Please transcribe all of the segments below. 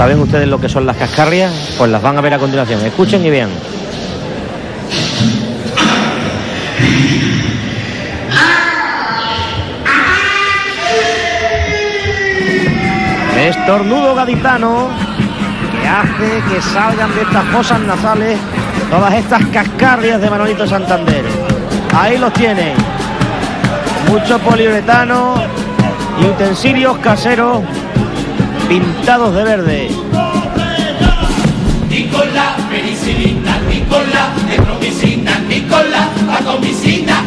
¿Saben ustedes lo que son las cascarrias? Pues las van a ver a continuación. Escuchen y vean. Estornudo gaditano que hace que salgan de estas fosas nasales todas estas cascarrias de Manolito Santander. Ahí los tienen. Mucho poliuretano utensilios caseros pintados de verde. Nicola, penicilina, Nicola, netromicina, Nicola, atomicina,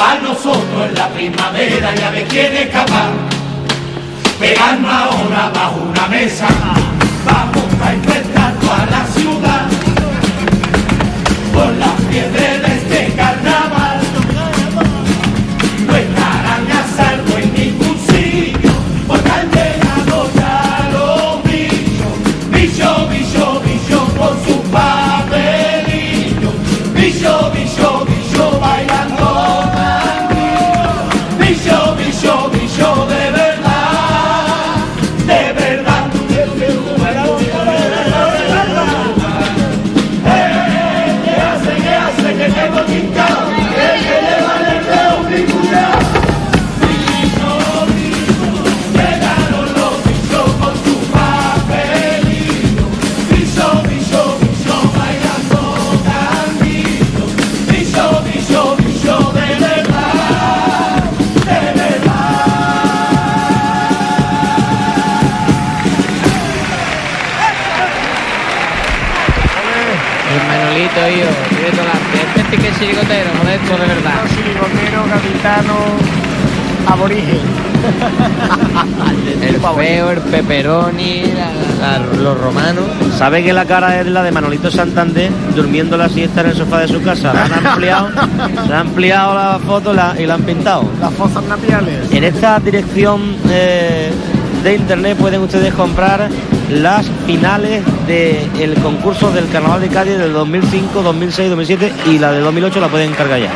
Para nosotros en la primavera ya me quiere escapar. Pegarnos ahora bajo una mesa, vamos a enfrentar toda la El Manolito, hijo, tiene toda la... Este que es chirigotero, modesto de verdad. Chirigotero, capitano, aborigen. El feo, el pepperoni, la- la- los romanos. ¿Sabe que la cara es la de Manolito Santander durmiendo la siesta en el sofá de su casa? La han ampliado, le han ampliado la foto la- y la han pintado. Las fosas napiales. En esta dirección eh, de internet pueden ustedes comprar las finales del concurso del Carnaval de Cádiz del 2005, 2006, 2007 y la de 2008 la pueden encargar ya.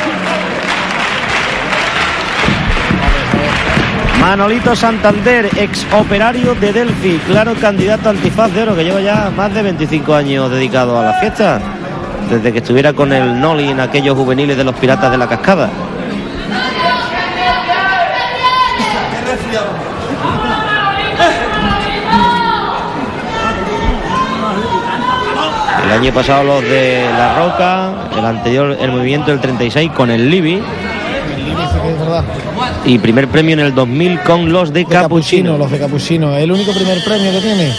Manolito Santander, ex operario de Delphi, claro candidato a antifaz de oro que lleva ya más de 25 años dedicado a la fiesta, desde que estuviera con el Noli en aquellos juveniles de los Piratas de la Cascada. El año pasado los de La Roca, el anterior el movimiento del 36 con el verdad. y primer premio en el 2000 con los de Capuchino, Capuchino. los de Capuchino. El único primer premio que tiene.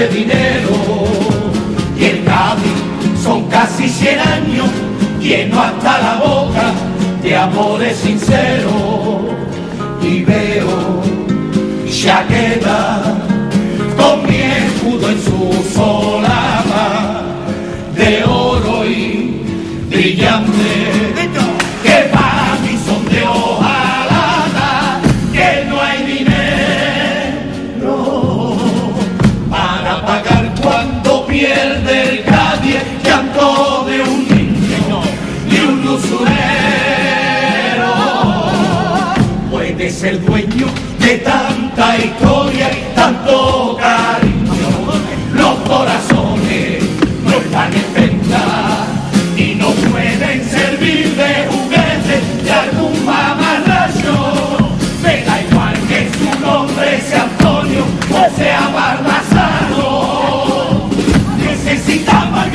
De dinero. Y el Cádiz son casi 100 años, lleno hasta la boca de amores sinceros. Y veo Shaqueda con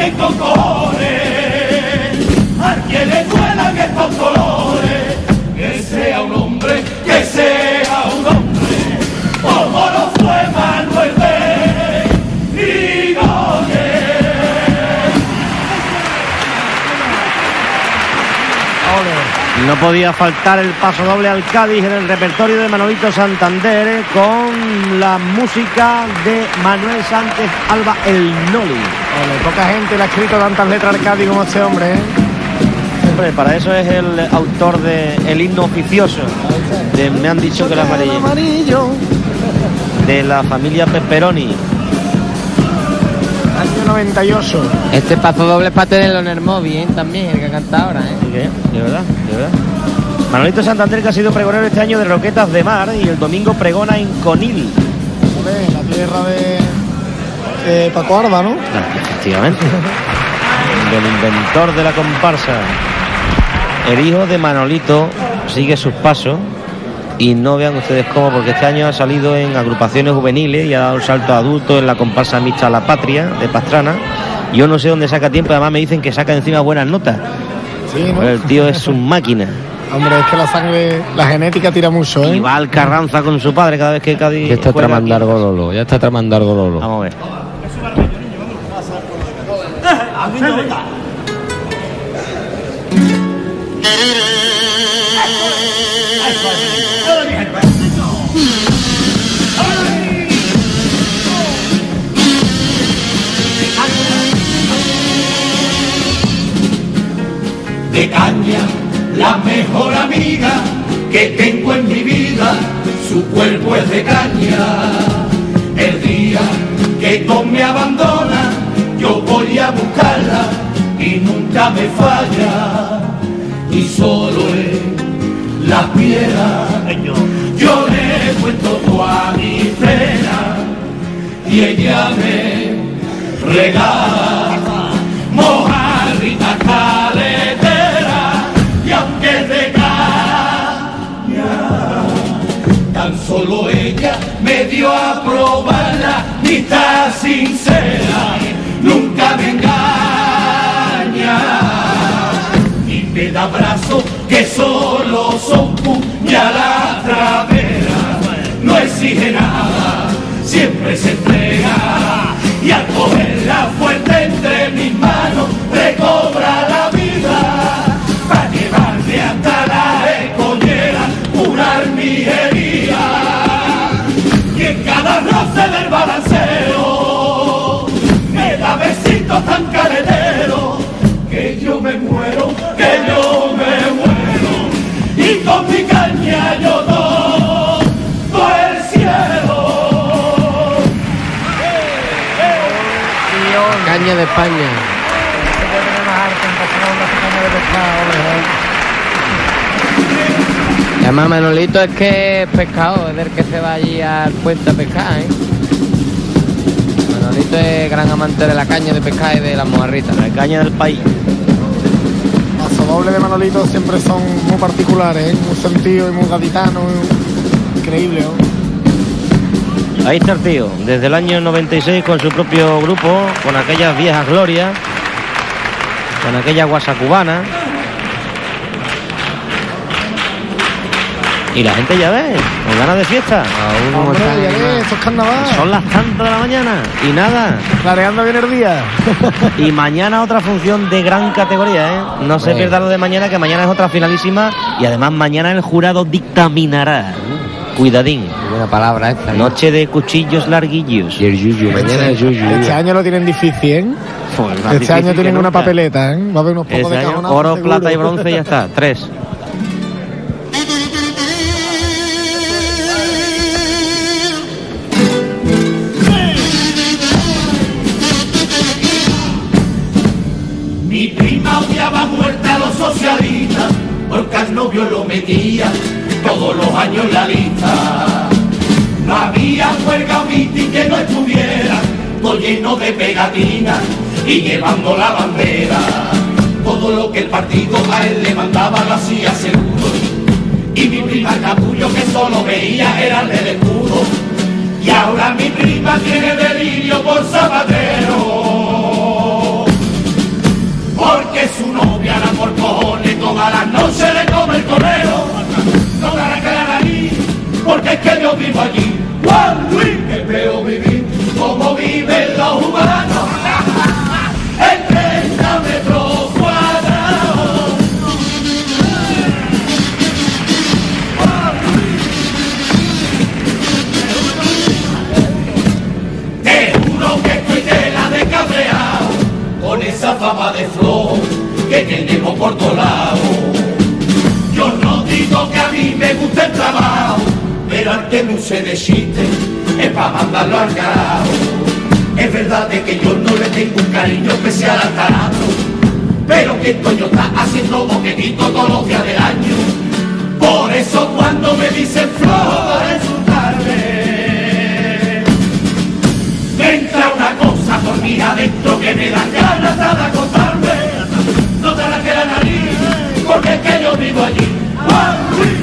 en cojones. No podía faltar el paso doble al Cádiz en el repertorio de Manolito Santander con la música de Manuel Sánchez Alba el Noli. Poca gente le ha escrito tantas letras al Cádiz como este hombre, ¿eh? Hombre, para eso es el autor del himno oficioso de Me han dicho que el amarillo. De la familia Pepperoni. Año 98. Este paso doble es para tenerlo en el móvil, ¿eh? También, el que canta ahora, ¿eh? ¿Y qué? ¿De verdad? ¿De verdad? Manolito Santander que ha sido pregonero este año de Roquetas de Mar y el domingo pregona en Conil. La tierra de Paco Arba, ¿no? Ah, Efectivamente. Del inventor de la comparsa. El hijo de Manolito sigue sus pasos y no vean ustedes cómo, porque este año ha salido en agrupaciones juveniles y ha dado un salto a adulto en la comparsa mixta La Patria de Pastrana. Yo no sé dónde saca tiempo, además me dicen que saca encima buenas notas. Sí, ¿no? El tío es un máquina. Hombre, es que la sangre, la genética tira mucho, Y ¿eh? va al Carranza con su padre cada vez que Cádiz. Ya está tramando aquí. algo Lolo, ya está tramando algo Lolo. Vamos a ver. de caña, la mejor amiga que tengo en mi vida, su cuerpo es de caña. El día que Tom me abandona, yo voy a buscarla y nunca me falla. Y solo es la piedra, yo le cuento toda mi pena y ella me regala mojarrita caletera. Y aunque de caña tan solo ella me dio a probar la mitad sincera. Nunca me engaña y me da brazos que solo son puñaladas traveras no exige nada siempre se entrega. Y al cogerla fuerte entre mis manos recobra la vida. Para llevarme hasta la escollera curar mi herida. Y en cada roce del balanceo me da besitos tan De España. Además Manolito es que es pescador, es del que se va allí al puente a pescar, ¿eh? Manolito es gran amante de la caña de pescar y de las mojarritas. La caña del país. Paso doble de Manolito siempre son muy particulares, ¿eh? Muy sentido y muy gaditano. Increíble, ¿no? Ahí está el tío, desde el año 96 con su propio grupo, con aquellas viejas glorias, con aquella guasa cubana. Y la gente ya ve, con ganas de fiesta. Aún Hombre, ya ves, esto es carnaval. Son las tantas de la mañana y nada. Clareando bien el día. Y mañana otra función de gran categoría, ¿eh? No se pierda lo de mañana, que mañana es otra finalísima y además mañana el jurado dictaminará. Cuidadín. Qué buena palabra esta. ¿no? Noche de cuchillos larguillos. Y el yuyu, mañana es yuyu. Este año lo tienen difícil, ¿eh? Pues, más Este difícil año tienen una papeleta, ¿eh? Va a haber unos pocos Este de año oro, seguro. plata y bronce y ya está. Tres. Mi prima odiaba muerte a los socialistas, porque al novio lo metía todos los años en la lista. No había huelga o mitin que no estuviera, todo lleno de pegatinas y llevando la bandera. Todo lo que el partido a él le mandaba lo hacía seguro. Y mi prima capullo que solo veía era el del escudo. Y ahora mi prima tiene delirio por zapatero porque su porque se de chiste es para mandarlo al carajo. Es verdad de que yo no le tengo un cariño especial al carajo, pero que Toño está haciendo boquetito todos los días del año. Por eso cuando me dicen flor a insultarme, me entra una cosa por mí adentro que me dan ganas de acostarme. No te la la nariz, porque es que yo vivo allí. Ay,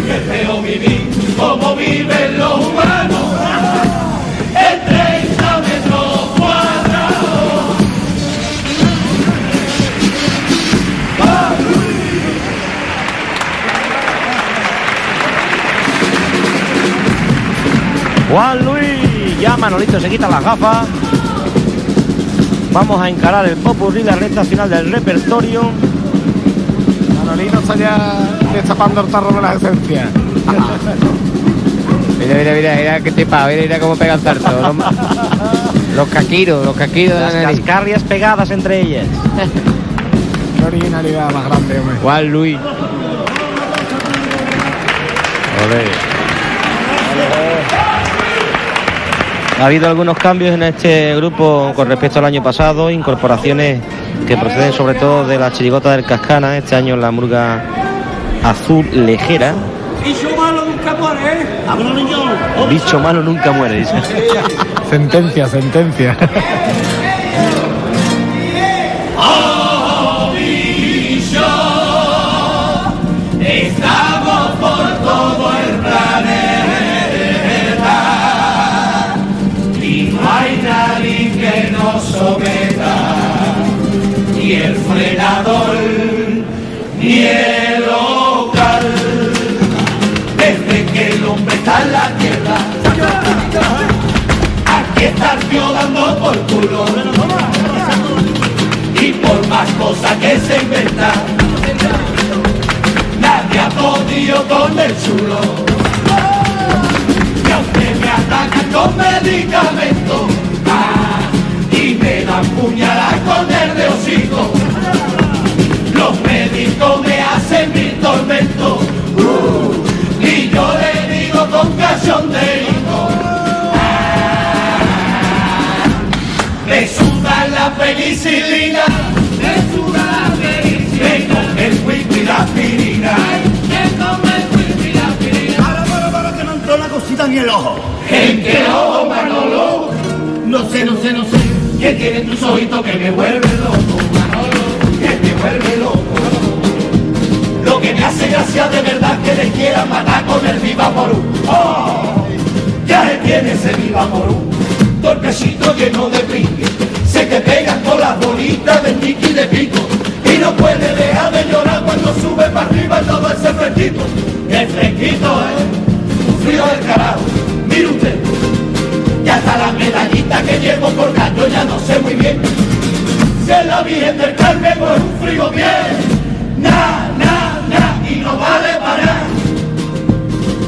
que feo vivir como viven los Juan Luis, ya Manolito se quita las gafas. Vamos a encarar el popurrí, la recta final del repertorio. Manolino está ya destapando el tarro de las esencias. Mira, mira, mira, mira qué tipa, mira, mira cómo pega el salto. Los, los caquiros, los caquiros de la Las cascarrias pegadas entre ellas. Qué originalidad más grande, hombre. Juan Luis. Ha habido algunos cambios en este grupo con respecto al año pasado, incorporaciones que proceden sobre todo de la chirigota del Cascana, este año la murga azul lejera. Bicho malo nunca muere, ¿eh? Bicho malo nunca muere, dice. Sentencia, sentencia. frenador, ni el local. Desde que el hombre está en la tierra, aquí está el dando por culo. Y por más cosas que se inventan, nadie ha podido con el chulo. Y aunque me atacan con medicamentos, ah, y me dan con los médicos me hacen mil tormentos, uh, y yo le digo con cachondeito, me suda la penicilina, me suda la penicilina, me come el whisky la aspirina. Para, para, para, que no entró la cosita en el ojo. ¿En qué ojo, Manolo? No sé, no sé, no sé. ¿Qué tiene tus ojitos que me vuelve loco? Que me vuelve loco. Lo que me hace gracia de verdad que le quieran matar con el viva morú. ¡Oh! Ya se tiene ese viva morú. Torpecito lleno de brinque. Se te pegan con las bolitas de Nicky de pico. Y no puede dejar de llorar cuando sube para arriba todo ese fresquito. ¡Qué fresquito, eh! Un frío del carajo. Mire usted. Y hasta la medallita que llevo por gallo ya no sé muy bien. Es la Virgen del Carmen o es un frío bien. Na, na, na, y no vale para nada.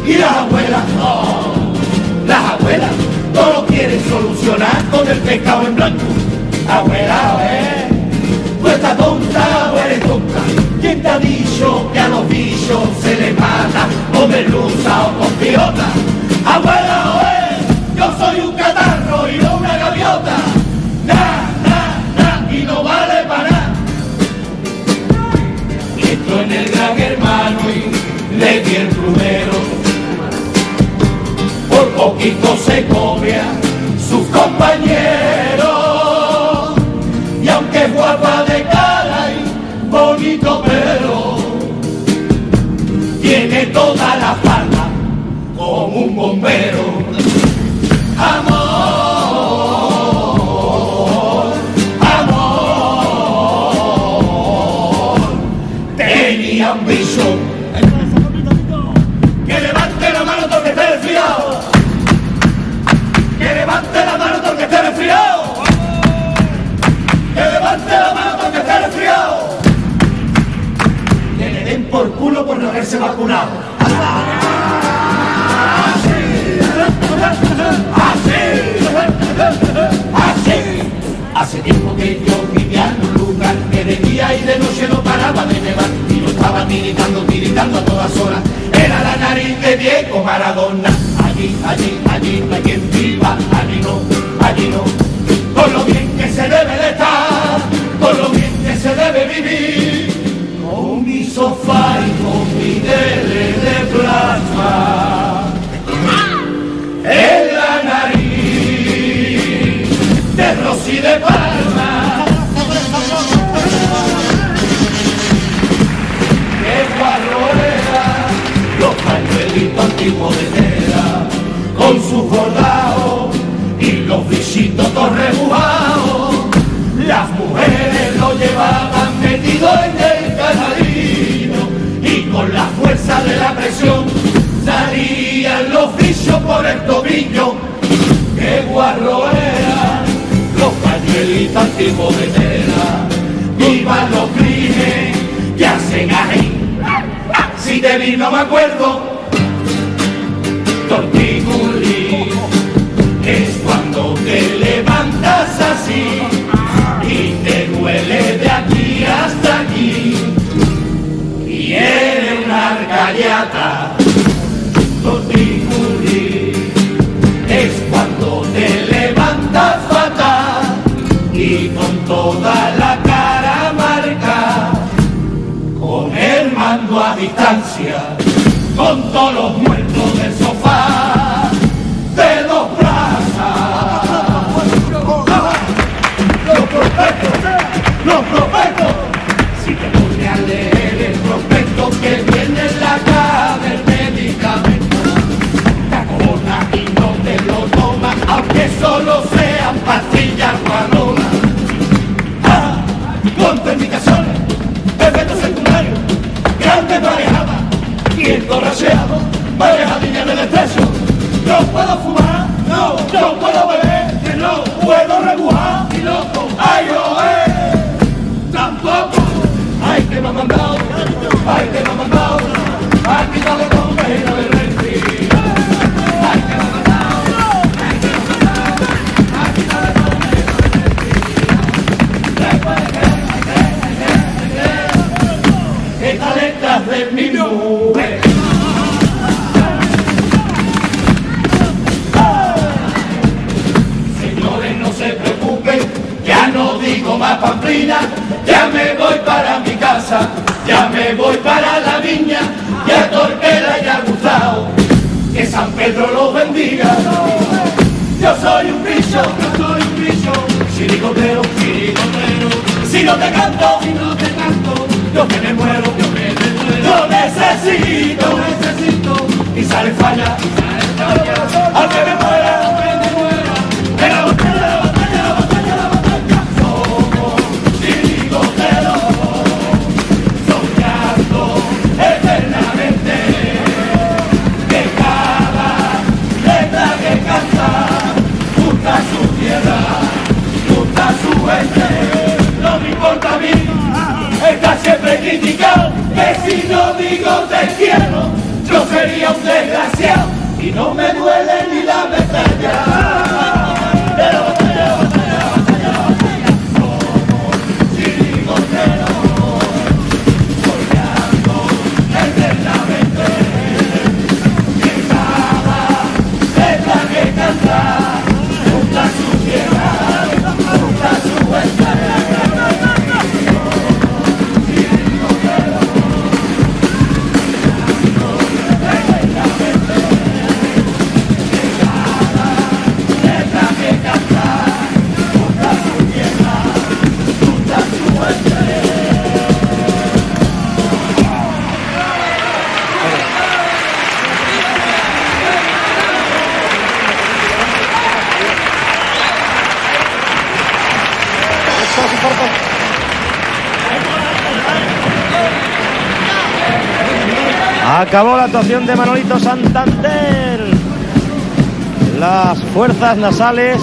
Y las abuelas, no, las abuelas, todo lo quieren solucionar con el pescado en blanco. Abuela, eh, tú estás tonta o tonta. ¿Quién te ha dicho que a los bichos se les mata con merluza o con piota? Abuela, eh, yo soy un haberse vacunado. Así, así. Hace tiempo que yo vivía en un lugar que de día y de noche no paraba de nevar y yo estaba tiritando, tiritando a todas horas. Era la nariz de Diego Maradona. Allí, allí, allí no hay quien viva, allí no, allí no. Por el tobillo. ¡Qué guarro eran los pañuelitos antiguos de tela! ¡Vivan los crímenes que hacen ahí! Si te vi no me acuerdo, torticulí es cuando te levantas así y te duele de aquí hasta aquí eres una argallata. Toda la cara marca con el mando a distancia, con todos los muertos del sofá, de dos brazos. Los prospectos, los prospectos, si te pones a leer el prospecto que viene en la caja del medicamento, te y no te lo tomas, aunque solo sean entorracheado, marejadilla del estrecho. No puedo fumar, no, no puedo beber, que no puedo rebujar, y loco, ay, oh, eh, tampoco, ay, que me ha mandado, ay, que me ha mandado, más pamplina, ya me voy para mi casa, ya me voy para la viña, ya Torquera y a Gustavo, que San Pedro los bendiga. Yo soy un bicho, yo soy un bicho, chirigotero, chirigotero, si no te canto, si no te canto, yo que me muero, yo me muero, yo necesito, necesito, y sale falla, y sale falla, al que me su tierra, su gente, no me importa a mí, está siempre criticado, que si no digo te quiero, yo sería un desgraciado, y no me duele ni la batalla. Acabó la actuación de Manolito Santander. Las fuerzas nasales